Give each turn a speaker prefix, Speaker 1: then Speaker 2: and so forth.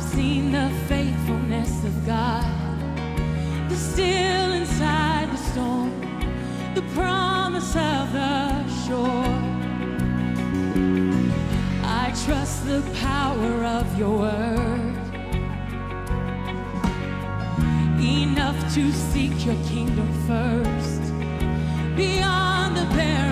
Speaker 1: I've seen the faithfulness of God. The still inside the storm, the promise of the shore. I trust the power of your word. Enough to seek your kingdom first, beyond the barrier.